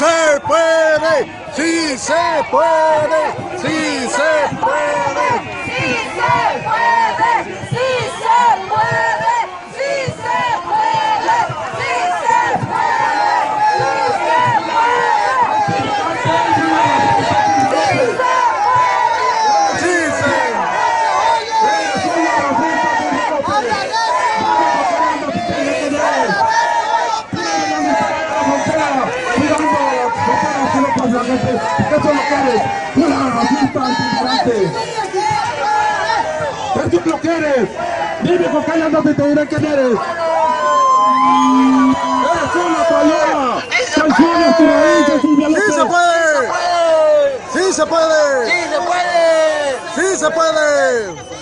se puede, sí se puede, sí se puede. ¡Sí se puede! ¡Sí se puede! ¡Sí se puede! ¡Sí se puede! ¡Sí se puede! Sí se Eso es lo que eres, una racista antigigante. Eso es lo que eres. Dime con qué andas y te diré quién eres. Eres una payola. Sancionas tu raíz, Silvia ¡Sí se puede! ¡Sí se puede! ¡Sí se puede! ¡Sí se puede!